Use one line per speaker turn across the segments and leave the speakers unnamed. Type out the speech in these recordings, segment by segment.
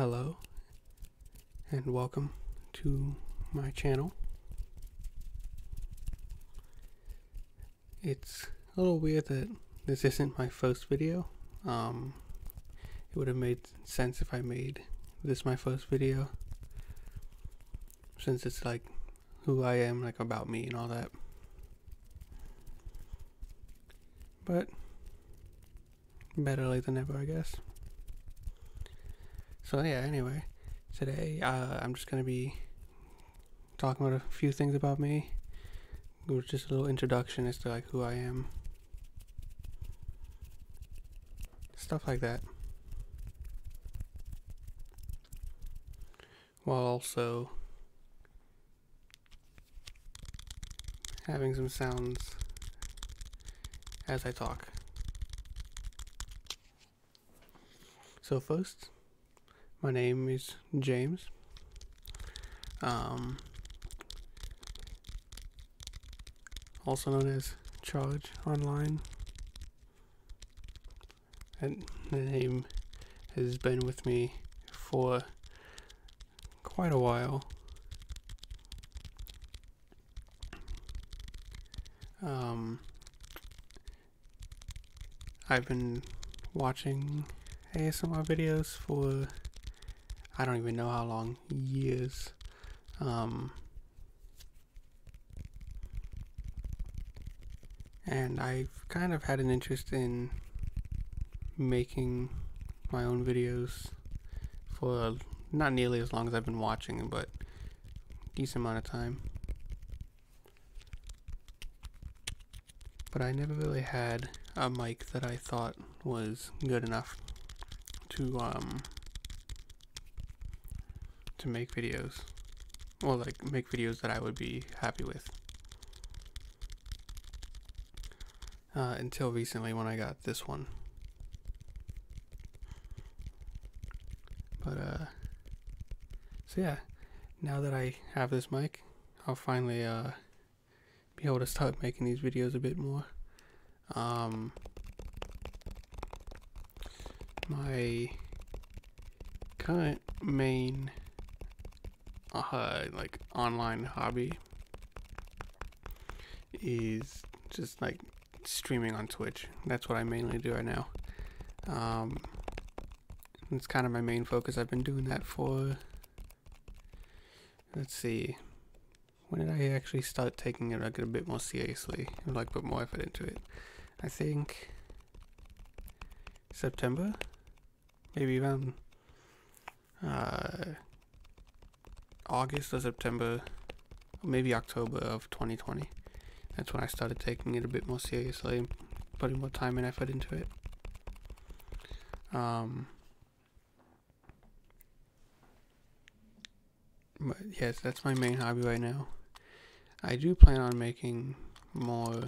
Hello, and welcome to my channel. It's a little weird that this isn't my first video. Um, it would have made sense if I made this my first video, since it's like who I am, like about me and all that. But better late than never, I guess. So yeah, anyway, today uh, I'm just gonna be talking about a few things about me. It was just a little introduction as to like who I am, stuff like that. While also having some sounds as I talk. So first, my name is James. Um, also known as Charge Online. And the name has been with me for quite a while. Um, I've been watching ASMR videos for I don't even know how long years. Um, and I've kind of had an interest in making my own videos for not nearly as long as I've been watching, but decent amount of time. But I never really had a mic that I thought was good enough to um to make videos. Or like make videos that I would be happy with. Uh, until recently when I got this one. But uh so yeah. Now that I have this mic I'll finally uh be able to start making these videos a bit more. Um my current main uh, like online hobby is just like streaming on Twitch. That's what I mainly do right now. Um, it's kind of my main focus. I've been doing that for let's see, when did I actually start taking it like a bit more seriously, and like put more effort into it? I think September maybe even uh, August or September, maybe October of 2020. That's when I started taking it a bit more seriously putting more time and effort into it. Um, but yes, that's my main hobby right now. I do plan on making more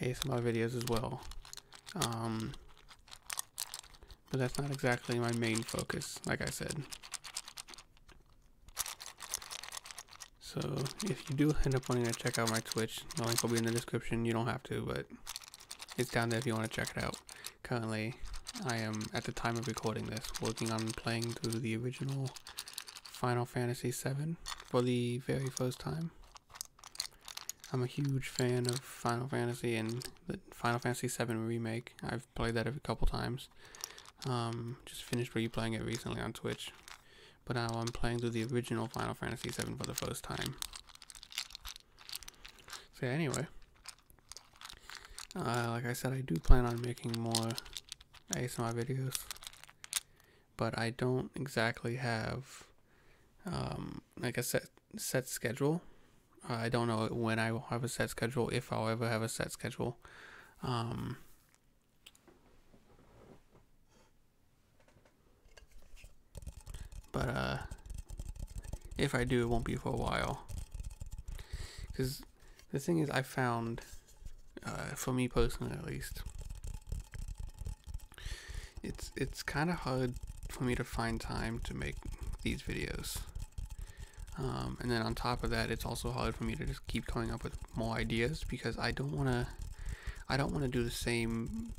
ASMR videos as well. Um, but that's not exactly my main focus, like I said. So if you do end up wanting to check out my Twitch, the link will be in the description. You don't have to, but it's down there if you want to check it out. Currently, I am, at the time of recording this, working on playing through the original Final Fantasy VII for the very first time. I'm a huge fan of Final Fantasy and the Final Fantasy VII Remake. I've played that a couple times. Um, just finished replaying it recently on Twitch. But now I'm playing through the original Final Fantasy VII for the first time. So yeah, anyway. Uh, like I said, I do plan on making more ASMR videos. But I don't exactly have um, like a set set schedule. I don't know when I will have a set schedule, if I'll ever have a set schedule. Um, But uh, if I do, it won't be for a while. Because the thing is, I found, uh, for me personally at least, it's it's kind of hard for me to find time to make these videos. Um, and then on top of that, it's also hard for me to just keep coming up with more ideas because I don't want to. I don't want to do the same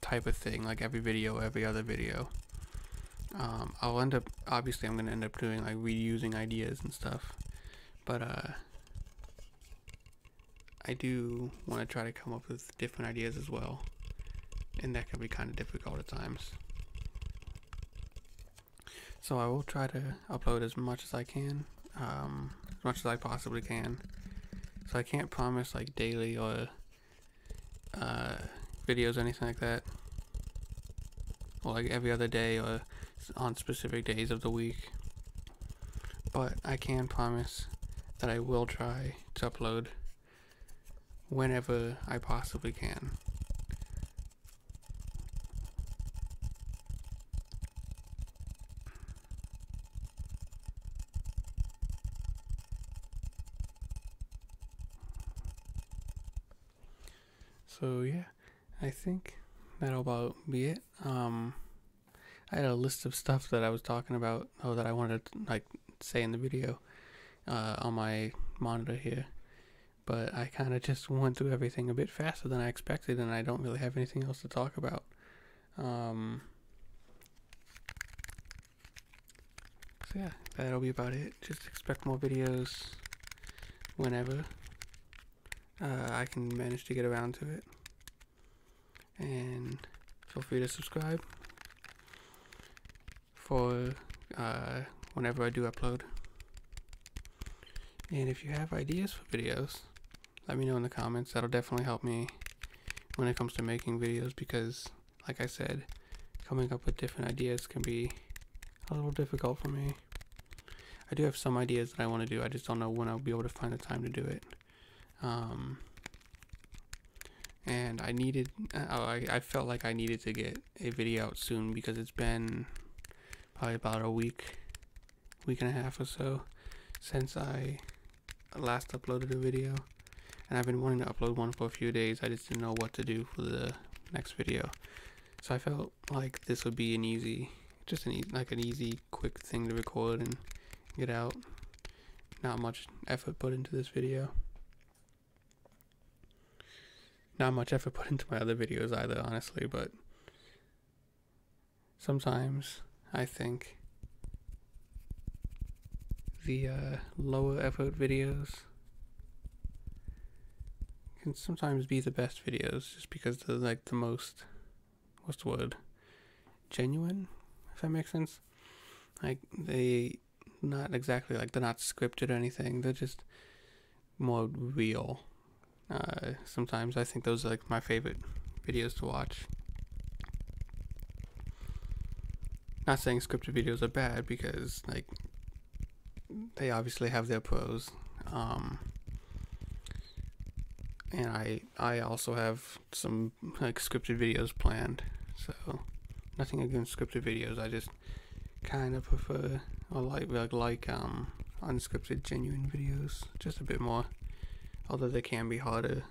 type of thing like every video, every other video. Um, I'll end up obviously I'm gonna end up doing like reusing ideas and stuff, but uh, I do want to try to come up with different ideas as well, and that can be kind of difficult at times. So I will try to upload as much as I can, um, as much as I possibly can. So I can't promise like daily or uh, videos or anything like that, or like every other day or on specific days of the week. But I can promise that I will try to upload whenever I possibly can. So yeah, I think that'll about be it. Um, I had a list of stuff that I was talking about, or that I wanted to like say in the video, uh, on my monitor here, but I kind of just went through everything a bit faster than I expected, and I don't really have anything else to talk about. Um, so yeah, that'll be about it. Just expect more videos whenever uh, I can manage to get around to it. And feel free to subscribe for uh, whenever I do upload. And if you have ideas for videos, let me know in the comments. That'll definitely help me when it comes to making videos because, like I said, coming up with different ideas can be a little difficult for me. I do have some ideas that I want to do, I just don't know when I'll be able to find the time to do it. Um, and I needed, uh, I, I felt like I needed to get a video out soon because it's been probably about a week, week and a half or so since I last uploaded a video. And I've been wanting to upload one for a few days. I just didn't know what to do for the next video. So I felt like this would be an easy, just an e like an easy, quick thing to record and get out. Not much effort put into this video not much effort put into my other videos either, honestly, but sometimes I think. The uh, lower effort videos can sometimes be the best videos just because they're like the most what's the word? Genuine if that makes sense. Like they not exactly like they're not scripted or anything they're just more real. Uh, sometimes I think those are like my favorite videos to watch. Not saying scripted videos are bad because like they obviously have their pros. Um, and I I also have some like scripted videos planned. So nothing against scripted videos. I just kind of prefer or like like like um unscripted genuine videos just a bit more although they can be harder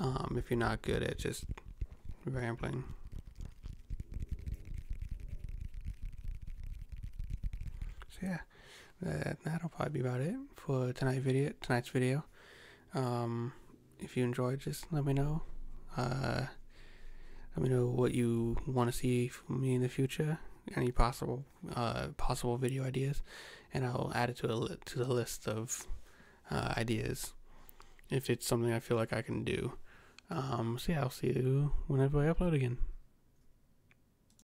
um, if you're not good at just rambling. So yeah, that that'll probably be about it for tonight video. Tonight's video. Um, if you enjoyed, just let me know. Uh, let me know what you want to see from me in the future. Any possible uh, possible video ideas, and I'll add it to a to the list of uh, ideas if it's something I feel like I can do. Um, so yeah, I'll see you whenever I upload again.